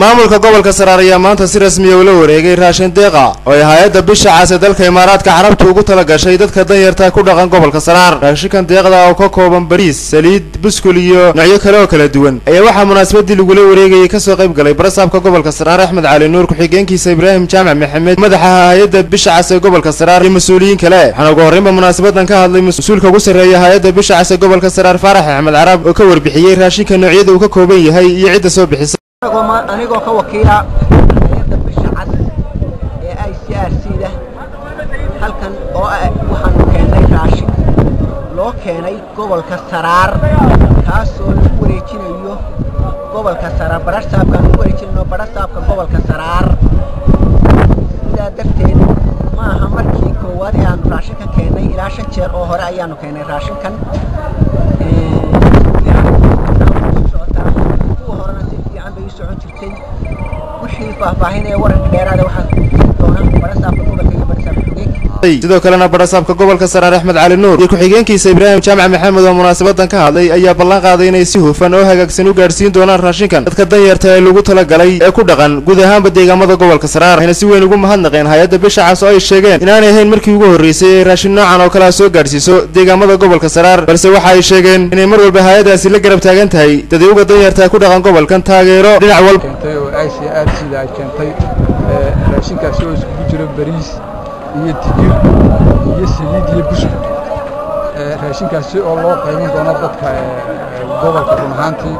maamulka gobolka saraar ayaa maanta si rasmiya ula wareegay raashin deeqa oo ay hay'adda bisha cas ee dalka imaaraadka carabta ugu tala gashay dadka danyarta ku dhaqan gobolka saraar. Raashinkan deeqda oo ka kooban bariis saliid buskul iyo noocyo kale oo kala duwan ayaa waxaa munaasabadii lagula wareegayay ka soo qayb galay barasaabka gobolka saraar axmed cali nuur ku-xigeenkiisa ibraahim jaamac maxamed. Madaxa hay'adda bisha cas ee gobolka saraar iyo mas'uuliyiin kale. Waxaana ugu horreynba munaasabadan ka hadlay mas'uulka ugu sarreeya hay'adda bisha cas ee gobolka saraar faarax axmed caraab oo ka warbixiyey raashinka noocyada uu ka kooban yahay iyo cidda soo bixisa anigoo ka wakiila hayadda bisha cad ee i c r c da halkan oo ah waxaanu keennay raashin loo keenay gobolka saraar kaasoo lagu wareejinayo gobolka saraar barasaabkaan lagu wareejinayo barasaabka gobolka saraar. Sidaa darteed ma aha markii koowaad ee aanu raashinkan keennay ilaa shan jeer oo hore ayaanu keennay raashinkan wixii faahfaahinaya wararka dheeraada waxaa doona iyo barasaabka xogeenka sidoo kalena barasaabka gobolka saraar axmed cali nuur iyo ku-xigeenkiisa ibraahim jaamac maxamed oo munaasabadan ka hadlay ayaa ballan qaaday inay si hufan oo hagaagsan u gaadhsiin doonaan raashinkan. Dadka danyarta ee lagu talagalay ee ku dhaqan guud ahaanba deegaamada gobolka saraar waxayna si weyn ugu mahadnaqeen hay'adda bisha cas oo ay sheegeen inaanay ahayn markii ugu horreysay ee raashin noocan oo kalea soo gaadhsiiso deegaamada gobolka saraar balse waxa ay sheegeen inay mar walba hay'addaasi la garab taagan tahay dadawga danyarta ku dhaqan gobolkan taageero dhinac walba iyo digir iyo saliid iyo buskut raashinkaasi oo loo qaybin doono dadka gobolka run ahaantii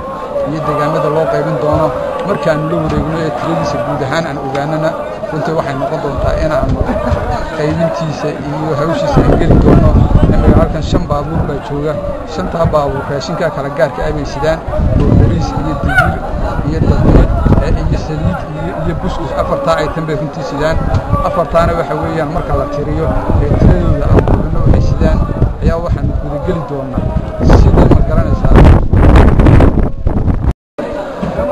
iyo deegaamada loo qaybin doono markaanu la wareegno ee tiradiisa guud ahaan aan ogaanana runtii waxay noqon doontaa inaannu qaybintiisa iyo hawshiisa aan geli doono imika halkan shan baabuur baa jooga shantaa baabuur raashinkaa kala gaarka abay sidaan oo bariis iyo digir iyo iyo buskus afartaa ay tanbay runtii sidaan. Afartaana waxa weeyaan marka la tiriyo ee tiradooda aan buurino waxay sidaan ayaa waxaanu gudageli doonaa. Sidii ma garanaysaa?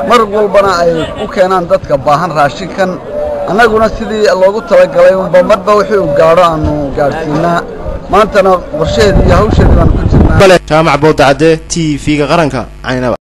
Mar walbana ay u keenaan dadka baahan raashinkan annaguna sidii loogu talagalay unba marba wixii uu gaadho aanu gaadhsiinaa maantana qorshaheedii iyo hawsheedii baanu ku jirnaa. Jaamac boodacade t v-ga qaranka caynaba